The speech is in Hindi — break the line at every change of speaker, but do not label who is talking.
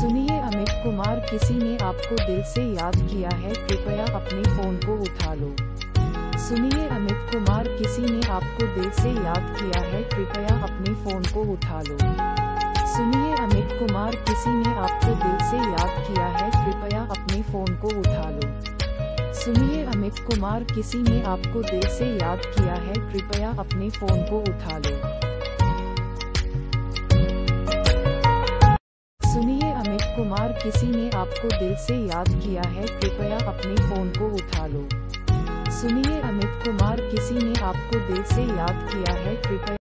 सुनिए अमित कुमार, किसी ने आपको दिल से याद किया है, कृपया अपने फ़ोन को उठा लो। सुनिए अमित कुमार, किसी ने आपको दिल से याद किया है, कृपया अपने फ़ोन को उठा लो। सुनिए अमित कुमार, किसी ने आपको दिल से याद किया है, कृपया अपने फ़ोन को उठा लो। सुनिए अमित कुमार, किसी ने आपको दिल से याद किया है, कृपया अपने फ़ोन को उठा लो। कुमार किसी ने आपको दिल से याद किया है, कृपया अपने फ़ोन को उठा लो। सुनिए, अमित कुमार किसी ने आपको दिल से याद किया है